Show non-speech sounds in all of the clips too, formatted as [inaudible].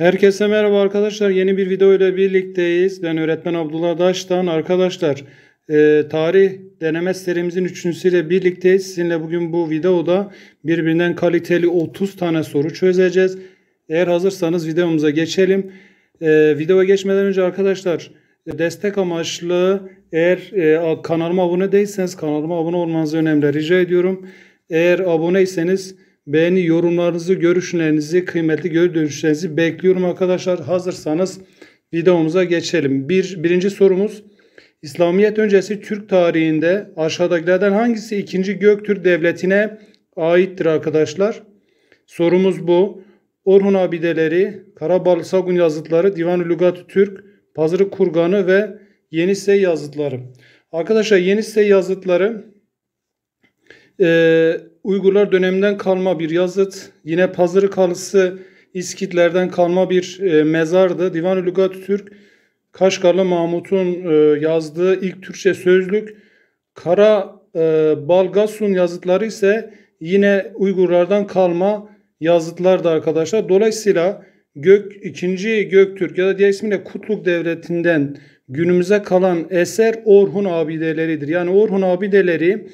Herkese merhaba arkadaşlar. Yeni bir video ile birlikteyiz. Ben öğretmen Abdullah Daş'tan. Arkadaşlar e, tarih deneme serimizin üçüncüsüyle birlikteyiz. Sizinle bugün bu videoda birbirinden kaliteli 30 tane soru çözeceğiz. Eğer hazırsanız videomuza geçelim. E, videoya geçmeden önce arkadaşlar destek amaçlı eğer e, kanalıma abone değilseniz kanalıma abone olmanızı önemli rica ediyorum. Eğer aboneyseniz beğeni, yorumlarınızı, görüşlerinizi, kıymetli geri dönüşlerinizi bekliyorum arkadaşlar. Hazırsanız videomuza geçelim. Bir, birinci sorumuz İslamiyet öncesi Türk tarihinde aşağıdakilerden hangisi 2. Göktürk Devleti'ne aittir arkadaşlar? Sorumuz bu. Orhun abideleri, Karabalı Sagun yazıtları, Divan-ı Lügat Türk, Pazırık Kurganı ve Yenisey yazıtları. Arkadaşlar Yenisey yazıtları e, Uygurlar döneminden kalma bir yazıt. Yine Pazırık halısı İskitlerden kalma bir e, mezardı. Divan-ı Lügat Türk Kaşgarlı Mahmut'un e, yazdığı ilk Türkçe sözlük. Kara e, Balgasun yazıtları ise yine Uygurlardan kalma yazıtlardı arkadaşlar. Dolayısıyla Gök, 2. Göktürk ya da diğer ismiyle Kutluk Devleti'nden günümüze kalan eser Orhun abideleridir. Yani Orhun abideleri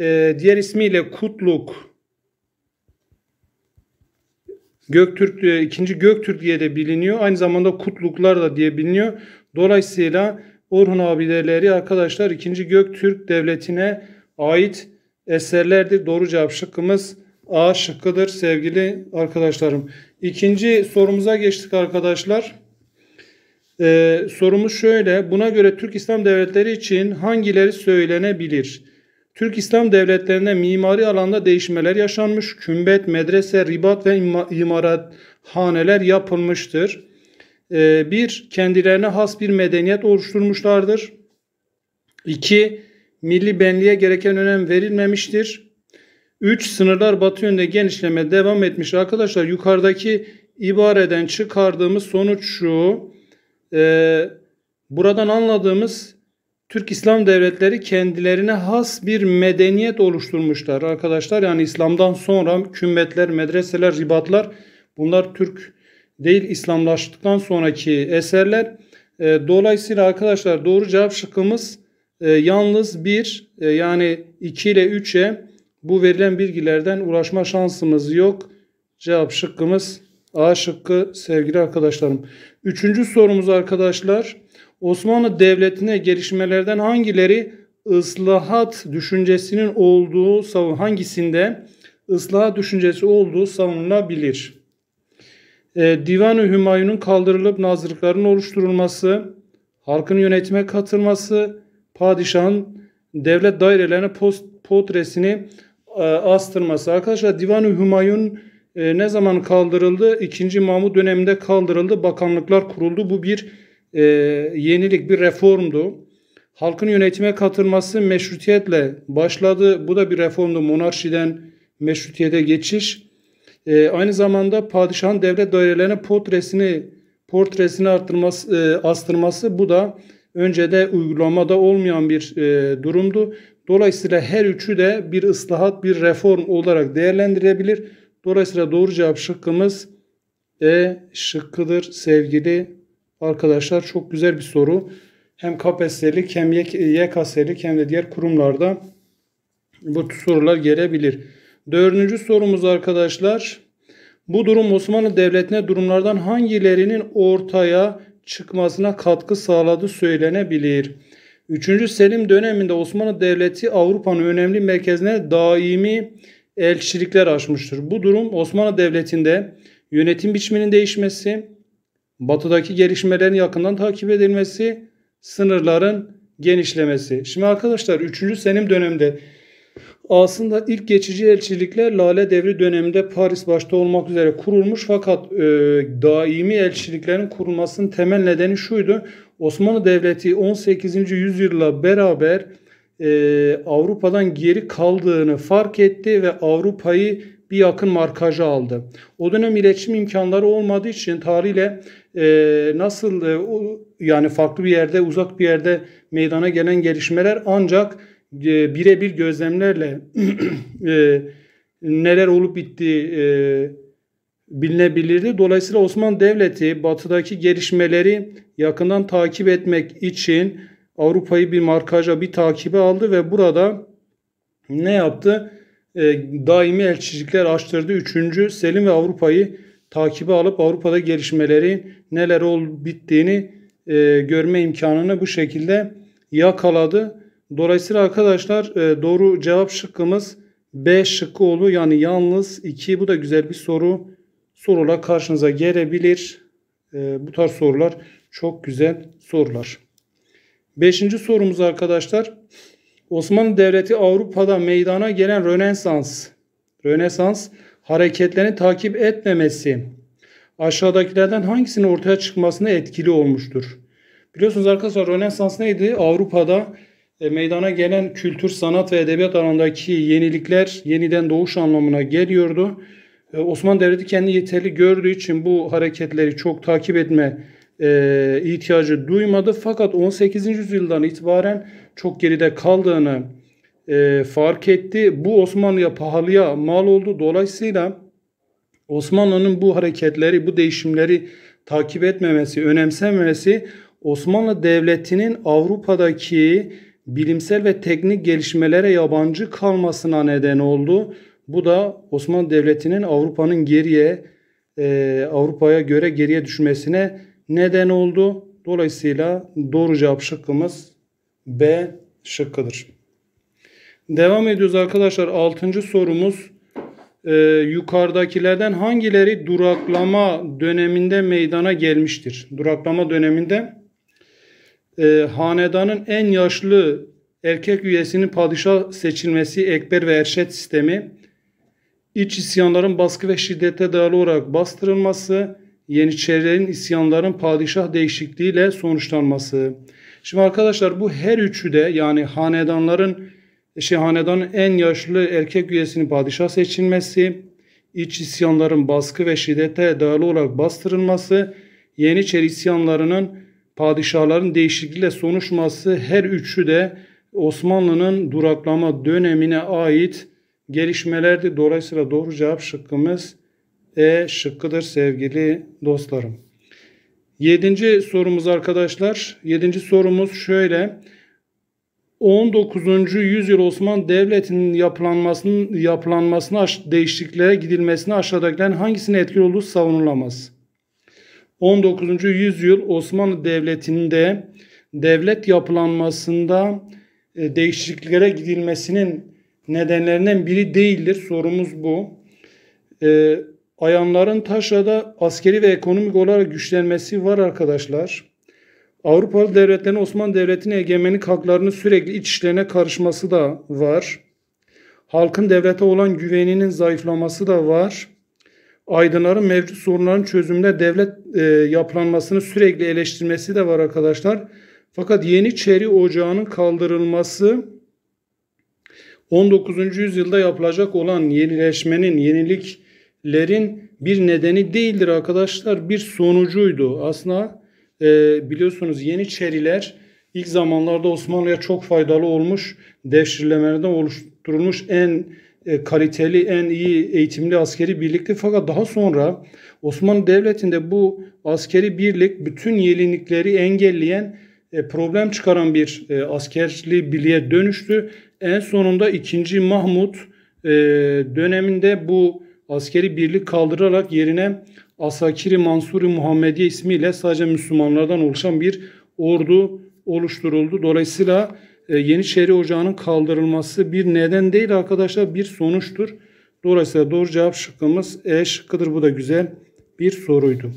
e, diğer ismiyle Kutluk Göktürk, e, ikinci Göktürk diye de biliniyor. Aynı zamanda Kutluklar da diye biliniyor. Dolayısıyla Orhun abideleri arkadaşlar ikinci Göktürk devletine ait eserlerdir. Doğru cevap şıkkımız A şıkkıdır sevgili arkadaşlarım. İkinci sorumuza geçtik arkadaşlar. Ee, sorumuz şöyle. Buna göre Türk İslam devletleri için hangileri söylenebilir? Türk İslam devletlerinde mimari alanda değişmeler yaşanmış. Kümbet, medrese, ribat ve imarathaneler yapılmıştır. Ee, bir, kendilerine has bir medeniyet oluşturmuşlardır. İki, milli benliğe gereken önem verilmemiştir. Üç, sınırlar batı yönde genişleme devam etmiş. Arkadaşlar yukarıdaki ibareden çıkardığımız sonuç şu. E, buradan anladığımız Türk İslam devletleri kendilerine has bir medeniyet oluşturmuşlar arkadaşlar. Yani İslam'dan sonra kümbetler, medreseler, ribatlar bunlar Türk değil İslamlaştıktan sonraki eserler. E, dolayısıyla arkadaşlar doğru cevap şıkkımız e, yalnız 1 e, yani 2 ile 3'e bu verilen bilgilerden ulaşma şansımız yok. Cevap şıkkımız A şıkkı sevgili arkadaşlarım. Üçüncü sorumuz arkadaşlar. Osmanlı Devleti'ne gelişmelerden hangileri ıslahat düşüncesinin olduğu hangisinde ıslahat düşüncesi olduğu savunulabilir? E, Divan-ı Hümayun'un kaldırılıp nazırlıkların oluşturulması, halkın yönetime katılması, padişahın devlet dairelerine post, portresini e, astırması. Arkadaşlar Divan-ı Hümayun e, ne zaman kaldırıldı? İkinci Mahmut döneminde kaldırıldı. Bakanlıklar kuruldu. Bu bir e, yenilik, bir reformdu. Halkın yönetime katılması meşrutiyetle başladı. Bu da bir reformdu. Monarşiden meşrutiyete geçiş. E, aynı zamanda padişahın devlet dairelerine portresini portresini arttırması, e, astırması bu da öncede uygulamada olmayan bir e, durumdu. Dolayısıyla her üçü de bir ıslahat, bir reform olarak değerlendirebilir. Dolayısıyla doğru cevap şıkkımız E şıkkıdır sevgili arkadaşlar. Çok güzel bir soru. Hem KPSS'lik hem YKS'lik hem de diğer kurumlarda bu sorular gelebilir. Dördüncü sorumuz arkadaşlar. Bu durum Osmanlı Devleti'ne durumlardan hangilerinin ortaya çıkmasına katkı sağladı söylenebilir. 3. Selim döneminde Osmanlı Devleti Avrupa'nın önemli merkezine daimi elçilikler açmıştır. Bu durum Osmanlı Devleti'nde yönetim biçiminin değişmesi, batıdaki gelişmelerin yakından takip edilmesi, sınırların genişlemesi. Şimdi arkadaşlar 3. Selim döneminde aslında ilk geçici elçilikler Lale Devri döneminde Paris başta olmak üzere kurulmuş fakat e, daimi elçiliklerin kurulmasının temel nedeni şuydu. Osmanlı Devleti 18. yüzyılla beraber e, Avrupa'dan geri kaldığını fark etti ve Avrupa'yı bir yakın markaja aldı. O dönem iletişim imkanları olmadığı için tarihle e, nasıl e, yani farklı bir yerde uzak bir yerde meydana gelen gelişmeler ancak e, birebir gözlemlerle [clears throat] e, neler olup bitti e, bilinebilirdi. Dolayısıyla Osmanlı Devleti batıdaki gelişmeleri yakından takip etmek için Avrupa'yı bir markaja, bir takibe aldı ve burada ne yaptı? E, daimi elçilikler açtırdı. Üçüncü Selim ve Avrupa'yı takibe alıp Avrupa'da gelişmeleri neler ol bittiğini e, görme imkanını bu şekilde yakaladı. Dolayısıyla arkadaşlar e, doğru cevap şıkkımız B şıkkı oldu. Yani yalnız 2 bu da güzel bir soru. Sorular karşınıza gelebilir. E, bu tarz sorular çok güzel sorular. Beşinci sorumuz arkadaşlar. Osmanlı Devleti Avrupa'da meydana gelen Rönesans, Rönesans hareketlerini takip etmemesi aşağıdakilerden hangisinin ortaya çıkmasına etkili olmuştur? Biliyorsunuz arkadaşlar Rönesans neydi? Avrupa'da e, meydana gelen kültür, sanat ve edebiyat alanındaki yenilikler yeniden doğuş anlamına geliyordu. E, Osmanlı Devleti kendi yeterli gördüğü için bu hareketleri çok takip etme e, ihtiyacı duymadı. Fakat 18. yüzyıldan itibaren çok geride kaldığını e, fark etti. Bu Osmanlı'ya pahalıya mal oldu. Dolayısıyla Osmanlı'nın bu hareketleri, bu değişimleri takip etmemesi, önemsememesi Osmanlı Devleti'nin Avrupa'daki bilimsel ve teknik gelişmelere yabancı kalmasına neden oldu. Bu da Osmanlı Devleti'nin Avrupa'nın geriye, e, Avrupa'ya göre geriye düşmesine neden oldu. Dolayısıyla doğru cevap şıkkımız B şıkkıdır. Devam ediyoruz arkadaşlar. Altıncı sorumuz. Ee, yukarıdakilerden hangileri duraklama döneminde meydana gelmiştir? Duraklama döneminde e, hanedanın en yaşlı erkek üyesinin padişah seçilmesi Ekber ve Erşet sistemi, iç isyanların baskı ve şiddete dayalı olarak bastırılması, Yeniçerilerin isyanların padişah değişikliğiyle sonuçlanması. Şimdi arkadaşlar bu her üçü de yani hanedanların hanedanın en yaşlı erkek üyesinin padişah seçilmesi, iç isyanların baskı ve şiddete dayalı olarak bastırılması, Yeniçeri isyanlarının padişahların değişikliğiyle sonuçması her üçü de Osmanlı'nın duraklama dönemine ait gelişmelerdi. Dolayısıyla doğru cevap şıkkımız E şıkkıdır sevgili dostlarım. Yedinci sorumuz arkadaşlar. Yedinci sorumuz şöyle. 19. yüzyıl Osmanlı Devleti'nin yapılanmasının yapılanmasına değişikliklere gidilmesine aşağıdakilerin hangisine etkili olduğu savunulamaz. 19. yüzyıl Osmanlı Devleti'nde devlet yapılanmasında e, değişikliklere gidilmesinin nedenlerinden biri değildir. Sorumuz bu. E, ayanların taşrada askeri ve ekonomik olarak güçlenmesi var arkadaşlar. Avrupalı devletlerin Osmanlı Devleti'nin egemenlik haklarını sürekli iç işlerine karışması da var. Halkın devlete olan güveninin zayıflaması da var. Aydınların mevcut sorunların çözümünde devlet e, yapılanmasını sürekli eleştirmesi de var arkadaşlar. Fakat Yeniçeri Ocağı'nın kaldırılması 19. yüzyılda yapılacak olan yenileşmenin, yeniliklerin bir nedeni değildir arkadaşlar. Bir sonucuydu. Aslında e, biliyorsunuz Yeniçeriler ilk zamanlarda Osmanlı'ya çok faydalı olmuş, devşirlemelerden oluşturulmuş en e, kaliteli, en iyi eğitimli askeri birlikti. Fakat daha sonra Osmanlı Devleti'nde bu askeri birlik bütün yenilikleri engelleyen, e, problem çıkaran bir e, askerli birliğe dönüştü. En sonunda 2. Mahmut döneminde bu askeri birlik kaldırılarak yerine Asakiri Mansuri Muhammediye ismiyle sadece Müslümanlardan oluşan bir ordu oluşturuldu. Dolayısıyla e, Yeniçeri Ocağı'nın kaldırılması bir neden değil arkadaşlar bir sonuçtur. Dolayısıyla doğru cevap şıkkımız E şıkkıdır. Bu da güzel bir soruydu.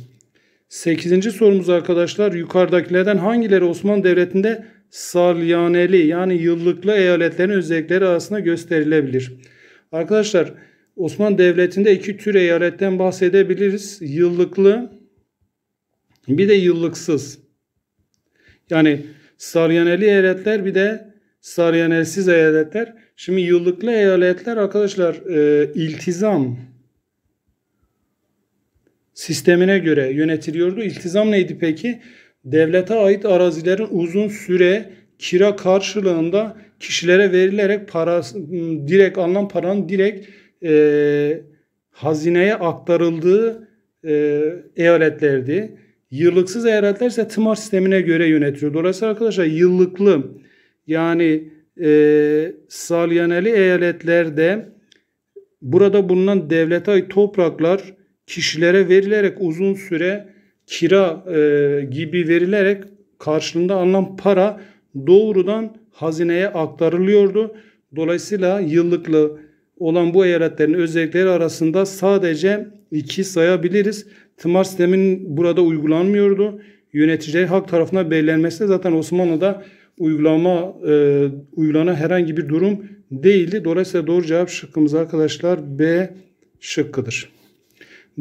Sekizinci sorumuz arkadaşlar yukarıdakilerden hangileri Osmanlı Devleti'nde salyaneli yani yıllıklı eyaletlerin özellikleri arasında gösterilebilir? Arkadaşlar Osmanlı Devleti'nde iki tür eyaletten bahsedebiliriz. Yıllıklı bir de yıllıksız. Yani Saryaneli eyaletler bir de Saryanelsiz eyaletler. Şimdi yıllıklı eyaletler arkadaşlar e, iltizam sistemine göre yönetiliyordu. İltizam neydi peki? Devlete ait arazilerin uzun süre kira karşılığında kişilere verilerek para direkt alınan paranın direkt e, hazineye aktarıldığı e, eyaletlerdi. Yıllıksız eyaletler ise tımar sistemine göre yönetiliyor. Dolayısıyla arkadaşlar yıllıklı yani e, salyaneli eyaletlerde burada bulunan devlete ait topraklar kişilere verilerek uzun süre kira e, gibi verilerek karşılığında alınan para doğrudan hazineye aktarılıyordu. Dolayısıyla yıllıklı olan bu eyaletlerin özellikleri arasında sadece iki sayabiliriz. Tımar sisteminin burada uygulanmıyordu. Yöneticileri halk tarafından belirlenmesi zaten Osmanlı'da uygulama e, uygulanan herhangi bir durum değildi. Dolayısıyla doğru cevap şıkkımız arkadaşlar B şıkkıdır.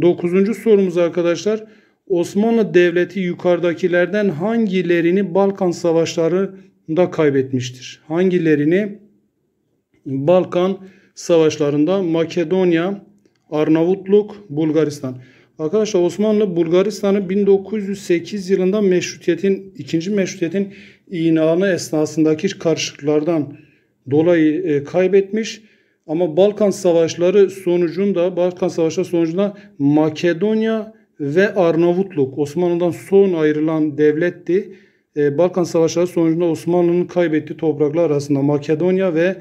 Dokuzuncu sorumuz arkadaşlar. Osmanlı Devleti yukarıdakilerden hangilerini Balkan Savaşları'nda kaybetmiştir? Hangilerini Balkan Savaşlarında Makedonya, Arnavutluk, Bulgaristan. Arkadaşlar Osmanlı Bulgaristan'ı 1908 yılında meşrutiyetin ikinci meşrutiyetin inanı esnasındaki karışıklardan dolayı e, kaybetmiş. Ama Balkan Savaşları sonucunda Balkan Savaşları sonucunda Makedonya ve Arnavutluk Osmanlı'dan son ayrılan devletti. E, Balkan Savaşları sonucunda Osmanlı'nın kaybettiği topraklar arasında Makedonya ve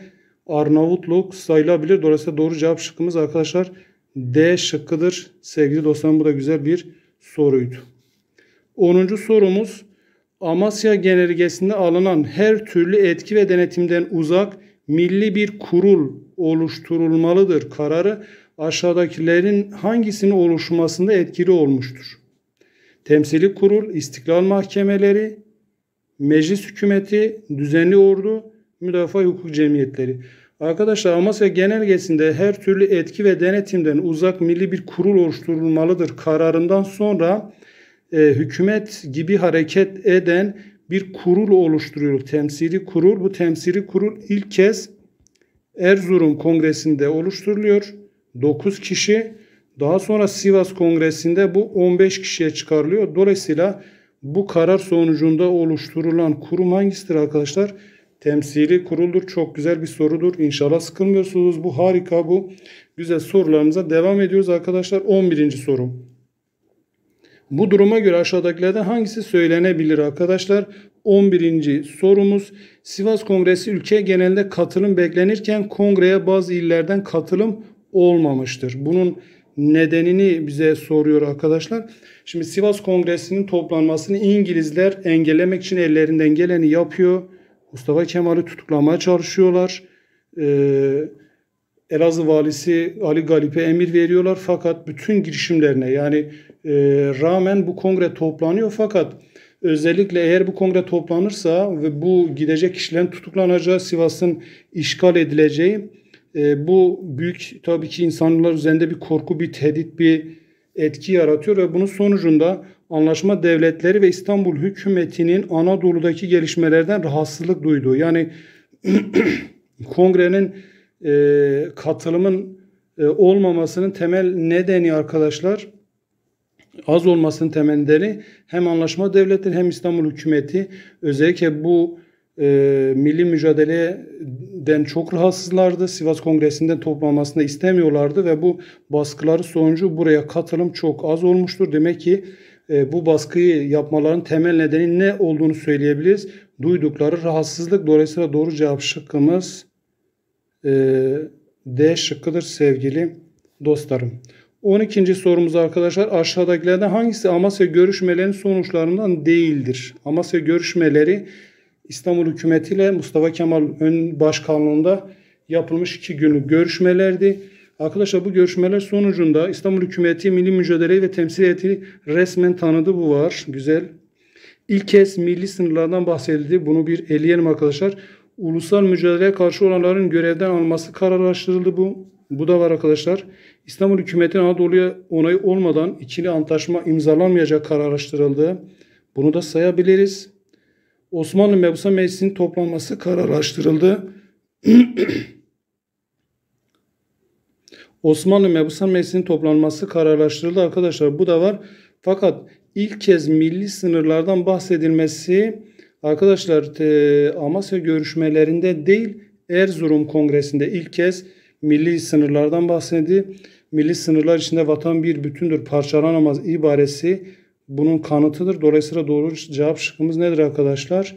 Arnavutluk sayılabilir. Dolayısıyla doğru cevap şıkkımız arkadaşlar D şıkkıdır. Sevgili dostlarım bu da güzel bir soruydu. 10. sorumuz Amasya genelgesinde alınan her türlü etki ve denetimden uzak milli bir kurul oluşturulmalıdır kararı aşağıdakilerin hangisinin oluşmasında etkili olmuştur? Temsili kurul, istiklal mahkemeleri, meclis hükümeti, düzenli ordu, müdafaa hukuk cemiyetleri. Arkadaşlar Amasya Genelgesi'nde her türlü etki ve denetimden uzak milli bir kurul oluşturulmalıdır kararından sonra e, hükümet gibi hareket eden bir kurul oluşturuyor. Temsili kurul. Bu temsili kurul ilk kez Erzurum Kongresi'nde oluşturuluyor. 9 kişi. Daha sonra Sivas Kongresi'nde bu 15 kişiye çıkarılıyor. Dolayısıyla bu karar sonucunda oluşturulan kurum hangisidir arkadaşlar? Temsili kuruldur. Çok güzel bir sorudur. İnşallah sıkılmıyorsunuz. Bu harika bu. Güzel sorularımıza devam ediyoruz arkadaşlar. 11. soru. Bu duruma göre aşağıdakilerden hangisi söylenebilir arkadaşlar? 11. sorumuz Sivas Kongresi ülke genelinde katılım beklenirken kongreye bazı illerden katılım olmamıştır. Bunun nedenini bize soruyor arkadaşlar. Şimdi Sivas Kongresi'nin toplanmasını İngilizler engellemek için ellerinden geleni yapıyor. Mustafa Kemal'i tutuklamaya çalışıyorlar. Ee, Elazığ valisi Ali Galip'e emir veriyorlar fakat bütün girişimlerine yani e, rağmen bu kongre toplanıyor fakat özellikle eğer bu kongre toplanırsa ve bu gidecek kişilerin tutuklanacağı Sivas'ın işgal edileceği e, bu büyük tabii ki insanlar üzerinde bir korku, bir tehdit, bir etki yaratıyor ve bunun sonucunda anlaşma devletleri ve İstanbul hükümetinin Anadolu'daki gelişmelerden rahatsızlık duyduğu yani [clears throat] kongrenin e, katılımın e, olmamasının temel nedeni arkadaşlar az olmasının temel nedeni hem anlaşma devletleri hem İstanbul hükümeti özellikle bu e, milli mücadeleden çok rahatsızlardı. Sivas Kongresi'nden toplanmasını istemiyorlardı ve bu baskıları sonucu buraya katılım çok az olmuştur. Demek ki bu baskıyı yapmaların temel nedeni ne olduğunu söyleyebiliriz. Duydukları rahatsızlık. Dolayısıyla doğru cevap şıkkımız e, D şıkkıdır sevgili dostlarım. 12. sorumuz arkadaşlar aşağıdakilerden hangisi Amasya görüşmelerinin sonuçlarından değildir? Amasya görüşmeleri İstanbul hükümeti ile Mustafa Kemal ön başkanlığında yapılmış iki günlük görüşmelerdi. Arkadaşlar bu görüşmeler sonucunda İstanbul hükümeti milli mücadeleyi ve temsiliyeti resmen tanıdı. Bu var. Güzel. İlk kez milli sınırlardan bahsedildi. Bunu bir eleyelim arkadaşlar. Ulusal mücadeleye karşı olanların görevden alınması kararlaştırıldı bu. Bu da var arkadaşlar. İstanbul hükümetinin Anadolu'ya onay olmadan ikili antlaşma imzalanmayacak kararlaştırıldı. Bunu da sayabiliriz. Osmanlı Mebusa Meclisi'nin toplanması kararlaştırıldı. [clears throat] Osmanlı Mebusa Meclisi'nin toplanması kararlaştırıldı arkadaşlar. Bu da var. Fakat ilk kez milli sınırlardan bahsedilmesi arkadaşlar e, Amasya görüşmelerinde değil Erzurum Kongresi'nde ilk kez milli sınırlardan bahsetti. Milli sınırlar içinde vatan bir bütündür, parçalanamaz ibaresi bunun kanıtıdır. Dolayısıyla doğru cevap şıkkımız nedir arkadaşlar?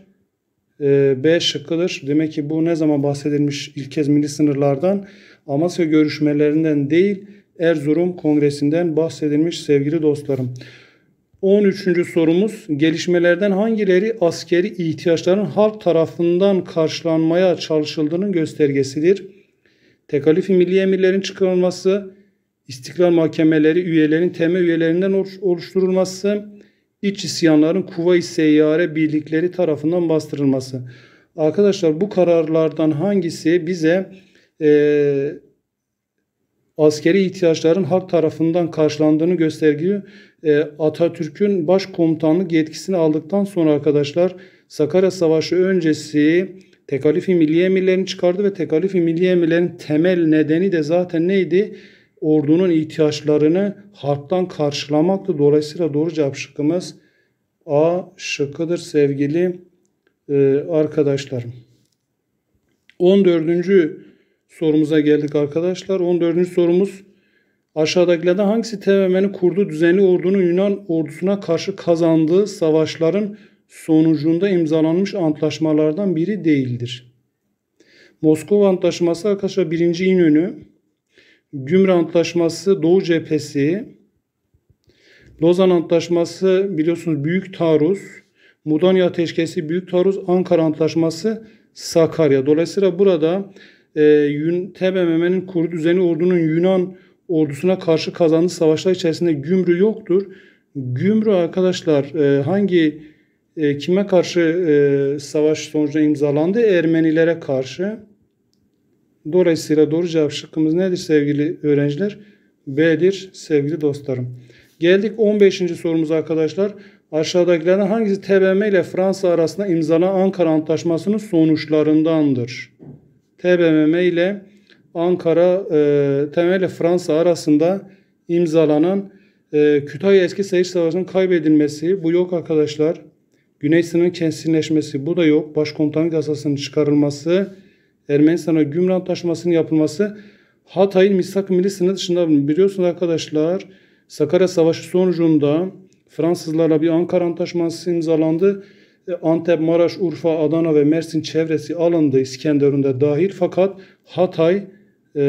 Ee, B şıkkıdır. Demek ki bu ne zaman bahsedilmiş ilk kez milli sınırlardan? Amasya görüşmelerinden değil Erzurum Kongresi'nden bahsedilmiş sevgili dostlarım. 13. sorumuz gelişmelerden hangileri askeri ihtiyaçların halk tarafından karşılanmaya çalışıldığının göstergesidir? Tekalifi milli emirlerin çıkarılması, istiklal mahkemeleri üyelerin temel üyelerinden oluşturulması, iç isyanların Kuvayi Seyyare birlikleri tarafından bastırılması. Arkadaşlar bu kararlardan hangisi bize e, askeri ihtiyaçların halk tarafından karşılandığını gösteriyor. E, Atatürk'ün başkomutanlık yetkisini aldıktan sonra arkadaşlar Sakarya Savaşı öncesi tekalifi milli emirlerini çıkardı ve tekalifi milli emirlerin temel nedeni de zaten neydi? Ordunun ihtiyaçlarını halktan karşılamaktı. Dolayısıyla doğru cevap şıkkımız A şıkkıdır sevgili e, arkadaşlarım. 14. sorumuza geldik arkadaşlar. 14. sorumuz aşağıdakilerden hangisi TBMM'nin kurduğu düzenli ordunun Yunan ordusuna karşı kazandığı savaşların sonucunda imzalanmış antlaşmalardan biri değildir? Moskova Antlaşması arkadaşlar 1. İnönü, Gümrü Antlaşması Doğu Cephesi, Lozan Antlaşması biliyorsunuz Büyük Taarruz, Mudanya Ateşkesi Büyük Taarruz, Ankara Antlaşması Sakarya. Dolayısıyla burada e, TBMM'nin kurduğu düzeni ordunun Yunan ordusuna karşı kazandığı savaşlar içerisinde Gümrü yoktur. Gümrü arkadaşlar e, hangi e, kime karşı e, savaş sonucunda imzalandı? Ermenilere karşı. Dolayısıyla doğru cevap şıkkımız nedir sevgili öğrenciler? B'dir sevgili dostlarım. Geldik 15. sorumuza arkadaşlar. Aşağıdakilerden hangisi TBMM ile Fransa arasında imzalanan Ankara Antlaşması'nın sonuçlarındandır? TBMM ile Ankara, e, TBMM Fransa arasında imzalanan e, Kütahya Eski Seyir Savaşı'nın kaybedilmesi bu yok arkadaşlar. Güney sınırın kesinleşmesi bu da yok. Başkomutanlık yasasının çıkarılması, Ermenistan'a Gümrü Antlaşması'nın yapılması, Hatay'ın Misak Milli sınır dışında biliyorsunuz arkadaşlar Sakarya Savaşı sonucunda Fransızlarla bir Ankara Antlaşması imzalandı. E, Antep, Maraş, Urfa, Adana ve Mersin çevresi alındı İskenderun'da dahil. Fakat Hatay e,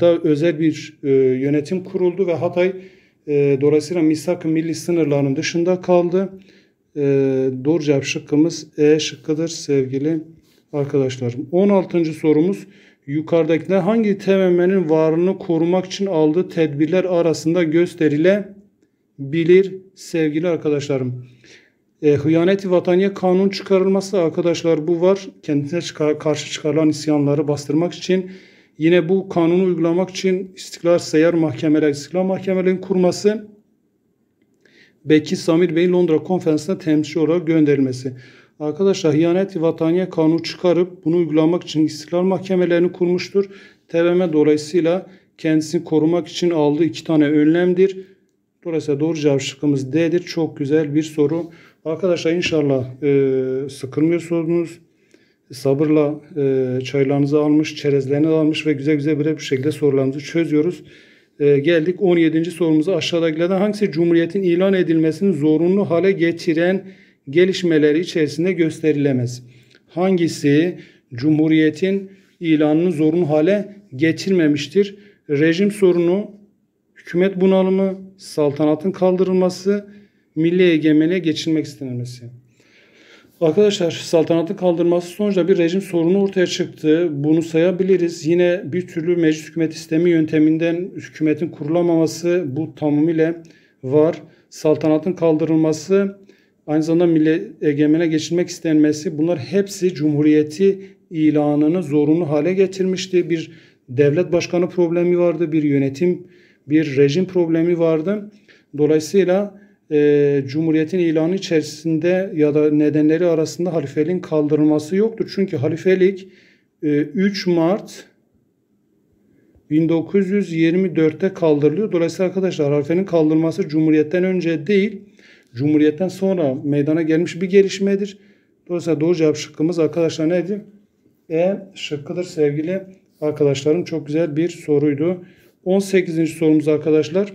da özel bir e, yönetim kuruldu ve Hatay dolayısıyla misak milli sınırlarının dışında kaldı. Doğru cevap şıkkımız E şıkkıdır sevgili arkadaşlarım. 16. sorumuz yukarıdakiler hangi TMM'nin varlığını korumak için aldığı tedbirler arasında gösterilebilir sevgili arkadaşlarım. E, hıyaneti vataniye kanun çıkarılması arkadaşlar bu var. Kendisine çıkar, karşı çıkarılan isyanları bastırmak için yine bu kanunu uygulamak için istiklal seyyar mahkemeler, istiklal mahkemelerin kurması Bekir Samir Bey'in Londra konferansına temsilci olarak gönderilmesi. Arkadaşlar hıyanet vataniye kanunu çıkarıp bunu uygulamak için istiklal mahkemelerini kurmuştur. TBMM dolayısıyla kendisini korumak için aldığı iki tane önlemdir. Dolayısıyla doğru cevap şıkkımız D'dir. Çok güzel bir soru. Arkadaşlar inşallah e, sıkılmıyorsunuz. Sabırla e, çaylarınızı almış, çerezlerini almış ve güzel güzel bir şekilde sorularımızı çözüyoruz. E, geldik 17. sorumuza. Aşağıdakilerden hangisi Cumhuriyet'in ilan edilmesini zorunlu hale getiren gelişmeleri içerisinde gösterilemez. Hangisi Cumhuriyet'in ilanını zorunlu hale getirmemiştir? Rejim sorunu, hükümet bunalımı, saltanatın kaldırılması, milli egemene geçilmek istenilmesi. Arkadaşlar saltanatın kaldırılması sonuçta bir rejim sorunu ortaya çıktı. Bunu sayabiliriz. Yine bir türlü meclis hükümet sistemi yönteminden hükümetin kurulamaması bu tamamıyla var. Saltanatın kaldırılması aynı zamanda milli egemene geçilmek istenmesi bunlar hepsi Cumhuriyeti ilanını zorunlu hale getirmişti. Bir devlet başkanı problemi vardı, bir yönetim, bir rejim problemi vardı. Dolayısıyla e, Cumhuriyet'in ilanı içerisinde ya da nedenleri arasında halifeliğin kaldırılması yoktur. Çünkü halifelik e, 3 Mart 1924'te kaldırılıyor. Dolayısıyla arkadaşlar halifeliğin kaldırılması Cumhuriyet'ten önce değil, Cumhuriyet'ten sonra meydana gelmiş bir gelişmedir. Dolayısıyla doğru cevap şıkkımız arkadaşlar neydi? E şıkkıdır sevgili arkadaşlarım çok güzel bir soruydu. 18. sorumuz arkadaşlar.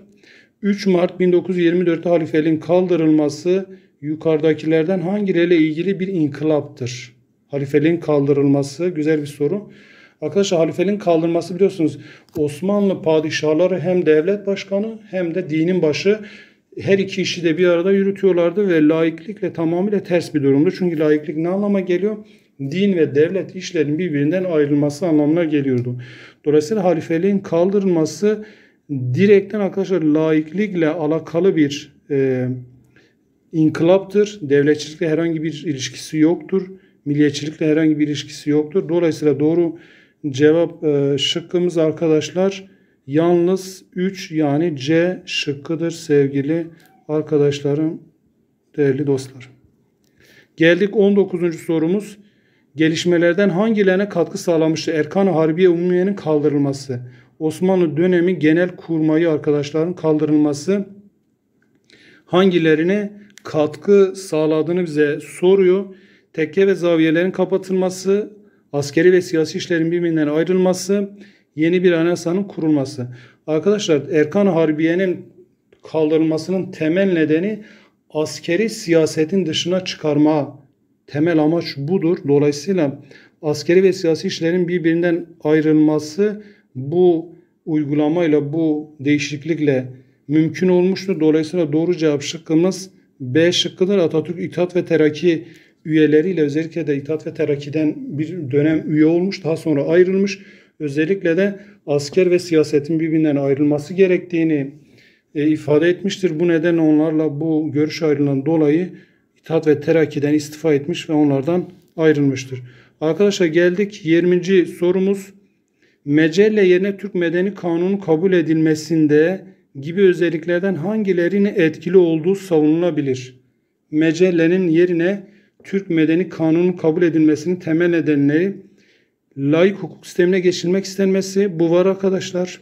3 Mart 1924'te halifeliğin kaldırılması yukarıdakilerden hangileriyle ilgili bir inkılaptır? Halifeliğin kaldırılması güzel bir soru. Arkadaşlar halifeliğin kaldırılması biliyorsunuz Osmanlı padişahları hem devlet başkanı hem de dinin başı her iki işi de bir arada yürütüyorlardı ve laiklikle tamamıyla ters bir durumdu. Çünkü laiklik ne anlama geliyor? Din ve devlet işlerin birbirinden ayrılması anlamına geliyordu. Dolayısıyla halifeliğin kaldırılması direkten arkadaşlar laiklikle alakalı bir e, inkılaptır. Devletçilikle herhangi bir ilişkisi yoktur. Milliyetçilikle herhangi bir ilişkisi yoktur. Dolayısıyla doğru cevap e, şıkkımız arkadaşlar yalnız 3 yani C şıkkıdır sevgili arkadaşlarım, değerli dostlar. Geldik 19. sorumuz. Gelişmelerden hangilerine katkı sağlamıştı? Erkan-ı Harbiye Umumiye'nin kaldırılması. Osmanlı dönemi genel kurmayı arkadaşların kaldırılması hangilerine katkı sağladığını bize soruyor. Tekke ve zaviyelerin kapatılması, askeri ve siyasi işlerin birbirinden ayrılması, yeni bir anayasanın kurulması. Arkadaşlar Erkan Harbiye'nin kaldırılmasının temel nedeni askeri siyasetin dışına çıkarma. Temel amaç budur. Dolayısıyla askeri ve siyasi işlerin birbirinden ayrılması bu uygulamayla, bu değişiklikle mümkün olmuştur. Dolayısıyla doğru cevap şıkkımız B şıkkıdır. Atatürk İttihat ve Terakki üyeleriyle özellikle de İttihat ve Terakki'den bir dönem üye olmuş. Daha sonra ayrılmış. Özellikle de asker ve siyasetin birbirinden ayrılması gerektiğini e, ifade etmiştir. Bu nedenle onlarla bu görüş ayrılığından dolayı İttihat ve Terakki'den istifa etmiş ve onlardan ayrılmıştır. Arkadaşlar geldik 20. sorumuz. Mecelle yerine Türk Medeni Kanunu kabul edilmesinde gibi özelliklerden hangilerinin etkili olduğu savunulabilir? Mecellenin yerine Türk Medeni Kanunu kabul edilmesinin temel nedenleri layık hukuk sistemine geçilmek istenmesi bu var arkadaşlar.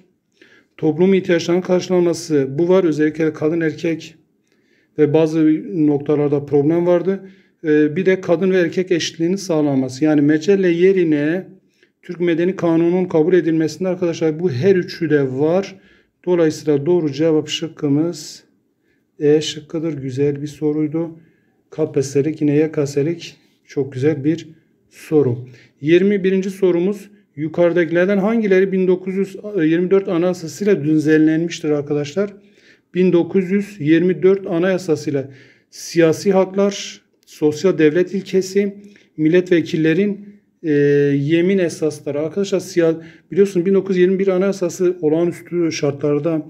Toplum ihtiyaçlarının karşılanması bu var. Özellikle kadın erkek ve bazı noktalarda problem vardı. Ee, bir de kadın ve erkek eşitliğinin sağlanması. Yani mecelle yerine Türk Medeni Kanunu'nun kabul edilmesinde arkadaşlar bu her üçü de var. Dolayısıyla doğru cevap şıkkımız E şıkkıdır. Güzel bir soruydu. KPSS'lik yine YKS'lik çok güzel bir soru. 21. sorumuz yukarıdakilerden hangileri 1924 Anayasası'yla düzenlenmiştir arkadaşlar? 1924 Anayasası'yla siyasi haklar, sosyal devlet ilkesi, milletvekillerin e, yemin esasları. Arkadaşlar siyah, biliyorsun 1921 Anayasası olağanüstü şartlarda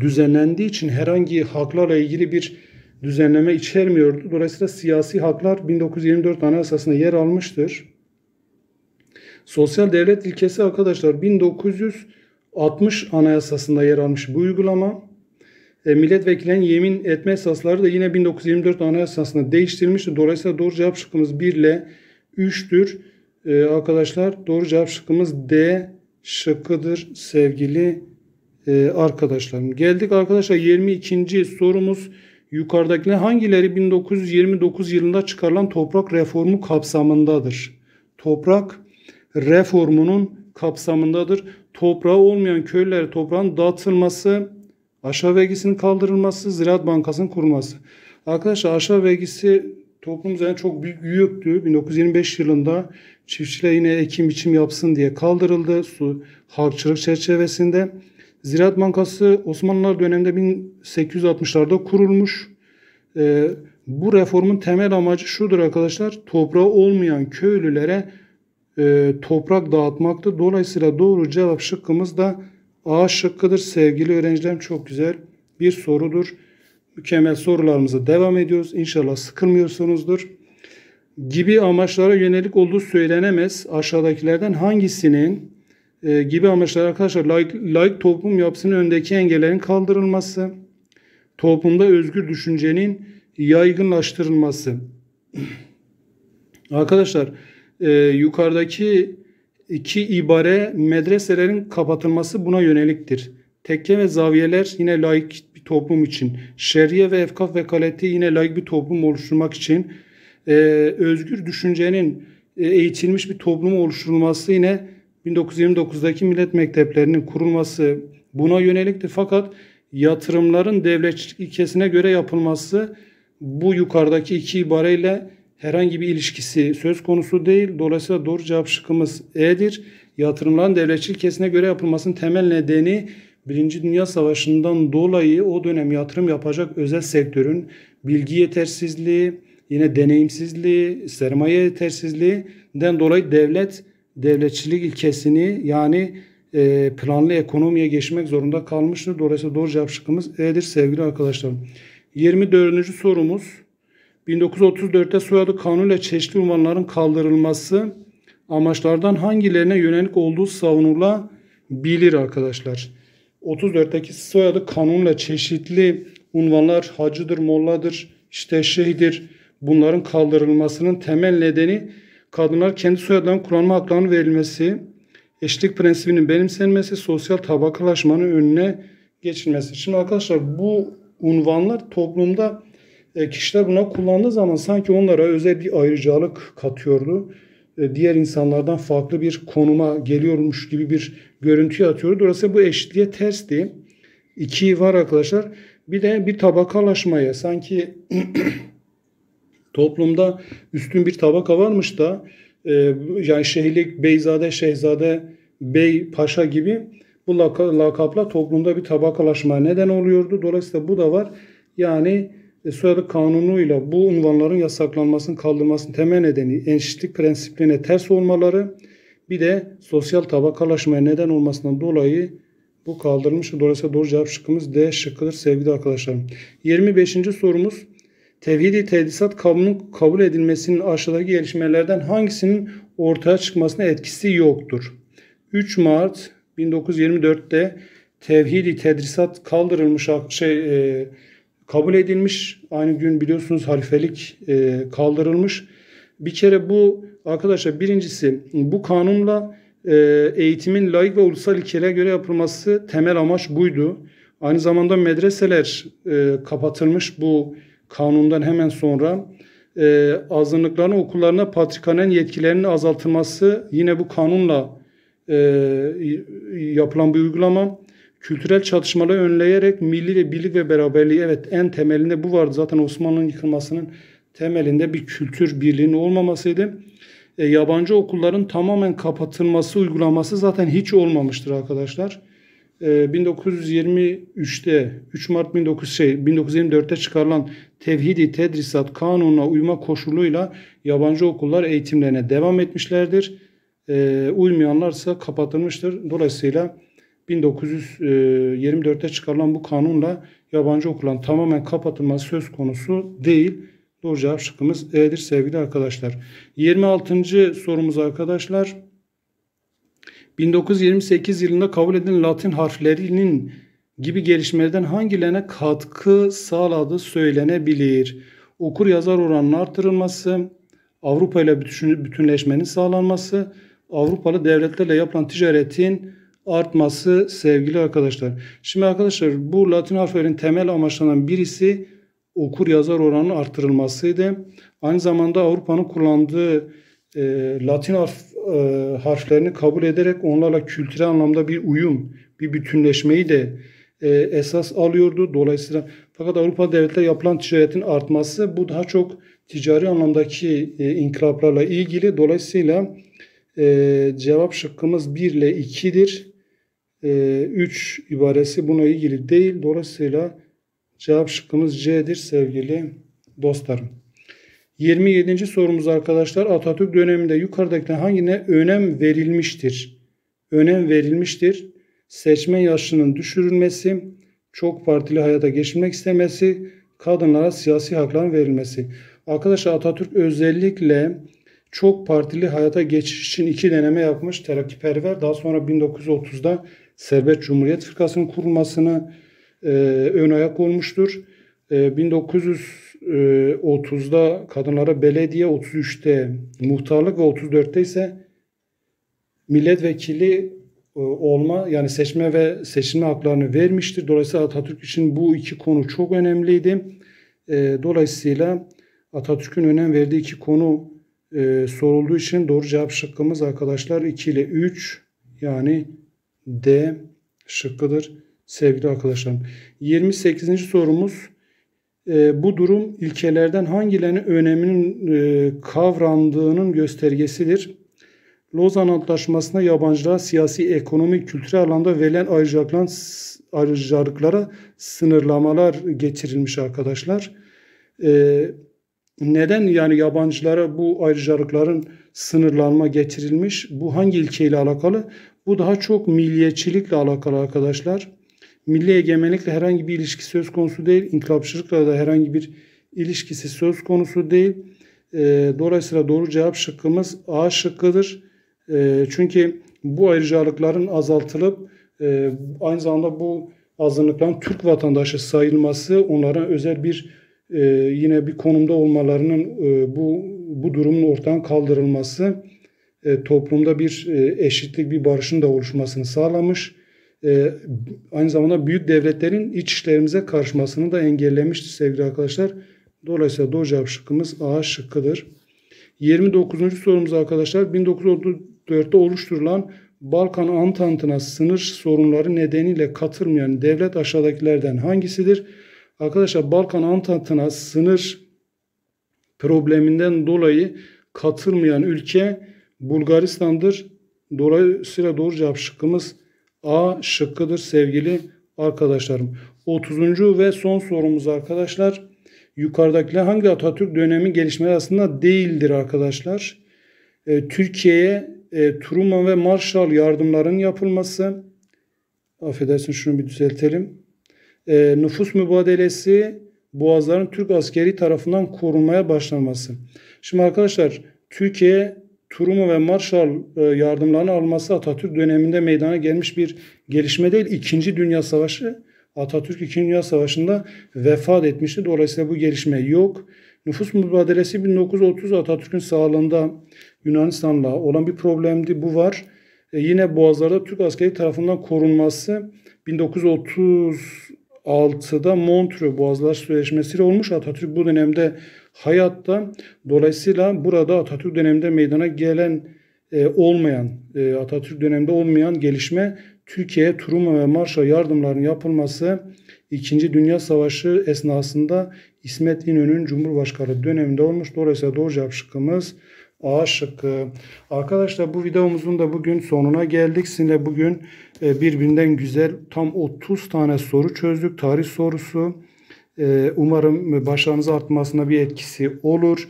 düzenlendiği için herhangi haklarla ilgili bir düzenleme içermiyordu. Dolayısıyla siyasi haklar 1924 Anayasası'nda yer almıştır. Sosyal devlet ilkesi arkadaşlar 1960 Anayasası'nda yer almış bu uygulama. E, milletvekillerinin yemin etme esasları da yine 1924 Anayasası'nda değiştirilmiştir. Dolayısıyla doğru cevap şıkkımız 1 ile 3'tür. E, arkadaşlar doğru cevap şıkkımız D şıkkıdır sevgili e, arkadaşlarım. Geldik arkadaşlar 22. sorumuz. Yukarıdakiler hangileri 1929 yılında çıkarılan toprak reformu kapsamındadır? Toprak reformunun kapsamındadır. Toprağı olmayan köylere toprağın dağıtılması, aşağı vergisinin kaldırılması, Ziraat Bankası'nın kurulması. Arkadaşlar aşağı vergisi toplum üzerine çok büyük yüktü. 1925 yılında çiftçiler yine ekim biçim yapsın diye kaldırıldı. Su, halkçılık çerçevesinde. Ziraat Bankası Osmanlılar döneminde 1860'larda kurulmuş. E, bu reformun temel amacı şudur arkadaşlar. Toprağı olmayan köylülere e, toprak dağıtmaktı. Dolayısıyla doğru cevap şıkkımız da A şıkkıdır. Sevgili öğrencilerim çok güzel bir sorudur. Mükemmel sorularımıza devam ediyoruz. İnşallah sıkılmıyorsunuzdur. Gibi amaçlara yönelik olduğu söylenemez. Aşağıdakilerden hangisinin e, gibi amaçlar arkadaşlar laik, laik toplum yapısının öndeki engellerin kaldırılması, toplumda özgür düşüncenin yaygınlaştırılması. [clears throat] arkadaşlar e, yukarıdaki iki ibare medreselerin kapatılması buna yöneliktir. Tekke ve zaviyeler yine laik bir toplum için, şeriye ve efkaf vekaleti yine laik bir toplum oluşturmak için, e, özgür düşüncenin e, eğitilmiş bir toplum oluşturulması yine 1929'daki millet mekteplerinin kurulması buna yönelikti. Fakat yatırımların devlet ilkesine göre yapılması bu yukarıdaki iki ibareyle herhangi bir ilişkisi söz konusu değil. Dolayısıyla doğru cevap şıkkımız E'dir. Yatırımların devletçi ilkesine göre yapılmasının temel nedeni Birinci Dünya Savaşı'ndan dolayı o dönem yatırım yapacak özel sektörün bilgi yetersizliği, yine deneyimsizliği, sermaye yetersizliğinden dolayı devlet devletçilik ilkesini yani e, planlı ekonomiye geçmek zorunda kalmıştır. Dolayısıyla doğru cevap şıkkımız E'dir sevgili arkadaşlar. 24. sorumuz 1934'te soyadı kanunla çeşitli unvanların kaldırılması amaçlardan hangilerine yönelik olduğu savunulabilir arkadaşlar. 34'teki soyadı kanunla çeşitli unvanlar hacıdır, molladır, işte şeydir. Bunların kaldırılmasının temel nedeni kadınlar kendi soyadlarını kullanma haklarının verilmesi, eşitlik prensibinin benimsenmesi, sosyal tabakalaşmanın önüne geçilmesi. Şimdi arkadaşlar bu unvanlar toplumda e, kişiler buna kullandığı zaman sanki onlara özel bir ayrıcalık katıyordu. E, diğer insanlardan farklı bir konuma geliyormuş gibi bir görüntü atıyordu. Dolayısıyla bu eşitliğe tersti. İki var arkadaşlar. Bir de bir tabakalaşmaya sanki [clears throat] toplumda üstün bir tabaka varmış da e, yani şehirlik, beyzade, şehzade, bey, paşa gibi bu lakapla toplumda bir tabakalaşma neden oluyordu. Dolayısıyla bu da var. Yani e, soyadı kanunuyla bu unvanların yasaklanmasının kaldırılmasının temel nedeni eşitlik prensiplerine ters olmaları bir de sosyal tabakalaşmaya neden olmasından dolayı bu kaldırılmış. Dolayısıyla doğru cevap şıkkımız D şıkkıdır sevgili arkadaşlarım. 25. sorumuz tevhidi tedrisat kabulün kabul edilmesinin aşağıdaki gelişmelerden hangisinin ortaya çıkmasına etkisi yoktur? 3 Mart 1924'te tevhidi tedrisat kaldırılmış şey e, kabul edilmiş. Aynı gün biliyorsunuz halifelik e, kaldırılmış. Bir kere bu arkadaşlar birincisi bu kanunla e, eğitimin layık ve ulusal ilkelere göre yapılması temel amaç buydu. Aynı zamanda medreseler e, kapatılmış bu kanundan hemen sonra. E, azınlıkların okullarına patrikhanenin yetkilerinin azaltılması yine bu kanunla e, yapılan bir uygulama kültürel çatışmaları önleyerek milli ve birlik ve beraberliği evet en temelinde bu vardı. Zaten Osmanlı'nın yıkılmasının temelinde bir kültür birliğinin olmamasıydı. E, yabancı okulların tamamen kapatılması uygulaması zaten hiç olmamıştır arkadaşlar. E, 1923'te 3 Mart 19 şey 1924'te çıkarılan Tevhidi Tedrisat Kanunu'na uyma koşuluyla yabancı okullar eğitimlerine devam etmişlerdir. E, uymayanlarsa kapatılmıştır. Dolayısıyla 1924'te çıkarılan bu kanunla yabancı okulların tamamen kapatılması söz konusu değil. Doğru cevap şıkkımız E'dir sevgili arkadaşlar. 26. sorumuz arkadaşlar. 1928 yılında kabul edilen Latin harflerinin gibi gelişmelerden hangilerine katkı sağladığı söylenebilir? Okur yazar oranının artırılması, Avrupa ile bütünleşmenin sağlanması, Avrupalı devletlerle yapılan ticaretin artması sevgili arkadaşlar. Şimdi arkadaşlar bu Latin harflerin temel amaçlarından birisi okur yazar oranının arttırılmasıydı. Aynı zamanda Avrupa'nın kullandığı e, Latin harf, e, harflerini kabul ederek onlarla kültürel anlamda bir uyum, bir bütünleşmeyi de e, esas alıyordu. Dolayısıyla fakat Avrupa devletleri yapılan ticaretin artması bu daha çok ticari anlamdaki e, inkılaplarla ilgili. Dolayısıyla e, cevap şıkkımız 1 ile 2'dir. 3 e, ibaresi buna ilgili değil. Dolayısıyla cevap şıkkımız C'dir sevgili dostlarım. 27. sorumuz arkadaşlar Atatürk döneminde yukarıdakilerden hangine önem verilmiştir? Önem verilmiştir. Seçmen yaşının düşürülmesi, çok partili hayata geçirmek istemesi, kadınlara siyasi hakların verilmesi. Arkadaşlar Atatürk özellikle çok partili hayata geçiş için iki deneme yapmış. Terakkiperver daha sonra 1930'da Serbest Cumhuriyet Fırkası'nın kurulmasını e, ön ayak olmuştur. E, 1930'da kadınlara belediye, 33'te muhtarlık ve 34'te ise milletvekili e, olma yani seçme ve seçilme haklarını vermiştir. Dolayısıyla Atatürk için bu iki konu çok önemliydi. E, dolayısıyla Atatürk'ün önem verdiği iki konu e, sorulduğu için doğru cevap şıkkımız arkadaşlar 2 ile 3 Yani D şıkkıdır sevgili arkadaşlarım. 28. sorumuz e, bu durum ilkelerden hangilerinin öneminin e, kavrandığının göstergesidir. Lozan Antlaşması'nda yabancılara siyasi, ekonomik, kültürel alanda verilen ayrıcalıklar, ayrıcalıklara sınırlamalar getirilmiş arkadaşlar. Ee, neden yani yabancılara bu ayrıcalıkların sınırlanma getirilmiş? Bu hangi ilkeyle alakalı? Bu daha çok milliyetçilikle alakalı arkadaşlar. Milli egemenlikle herhangi bir ilişki söz konusu değil. İnkılapçılıkla da herhangi bir ilişkisi söz konusu değil. Ee, dolayısıyla doğru cevap şıkkımız A şıkkıdır. Ee, çünkü bu ayrıcalıkların azaltılıp e, aynı zamanda bu azınlıkların Türk vatandaşı sayılması onlara özel bir e, yine bir konumda olmalarının e, bu bu durumun ortadan kaldırılması toplumda bir eşitlik, bir barışın da oluşmasını sağlamış. Aynı zamanda büyük devletlerin iç işlerimize karışmasını da engellemiştir sevgili arkadaşlar. Dolayısıyla doğru cevap şıkkımız A şıkkıdır. 29. sorumuz arkadaşlar 1934'te oluşturulan Balkan Antantı'na sınır sorunları nedeniyle katılmayan devlet aşağıdakilerden hangisidir? Arkadaşlar Balkan Antantı'na sınır probleminden dolayı katılmayan ülke Bulgaristan'dır. Dolayısıyla doğru cevap şıkkımız A şıkkıdır sevgili arkadaşlarım. 30. ve son sorumuz arkadaşlar. Yukarıdakiler hangi Atatürk dönemi gelişmeleri arasında değildir arkadaşlar? E, Türkiye'ye e, Truman ve Marshall yardımların yapılması. Affedersin şunu bir düzeltelim. E, nüfus mübadelesi boğazların Türk askeri tarafından korunmaya başlanması. Şimdi arkadaşlar Türkiye Truman ve Marshall e, yardımlarını alması Atatürk döneminde meydana gelmiş bir gelişme değil. İkinci Dünya Savaşı Atatürk 2. Dünya Savaşı'nda vefat etmişti. Dolayısıyla bu gelişme yok. Nüfus mübadelesi 1930 Atatürk'ün sağlığında Yunanistan'la olan bir problemdi. Bu var. E yine Boğazlar'da Türk askeri tarafından korunması 1936'da Montreux Boğazlar Sözleşmesi olmuş. Atatürk bu dönemde hayatta. Dolayısıyla burada Atatürk döneminde meydana gelen e, olmayan, e, Atatürk döneminde olmayan gelişme Türkiye'ye Truman ve Marshall yardımlarının yapılması 2. Dünya Savaşı esnasında İsmet İnönü'nün Cumhurbaşkanı döneminde olmuş. Dolayısıyla doğru cevap şıkkımız A şıkkı. Arkadaşlar bu videomuzun da bugün sonuna geldik. Sizinle bugün e, birbirinden güzel tam 30 tane soru çözdük. Tarih sorusu. E, umarım başarınız artmasına bir etkisi olur.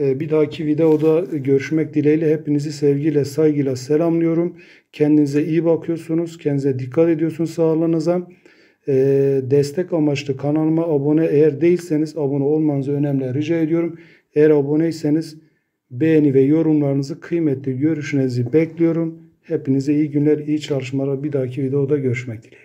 E, bir dahaki videoda görüşmek dileğiyle hepinizi sevgiyle, saygıyla selamlıyorum. Kendinize iyi bakıyorsunuz. Kendinize dikkat ediyorsunuz sağlığınıza. Destek amaçlı kanalıma abone eğer değilseniz abone olmanızı önemli rica ediyorum. Eğer aboneyseniz beğeni ve yorumlarınızı kıymetli görüşünüzü bekliyorum. Hepinize iyi günler, iyi çalışmalar. Bir dahaki videoda görüşmek dileğiyle.